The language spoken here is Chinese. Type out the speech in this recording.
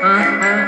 啊啊。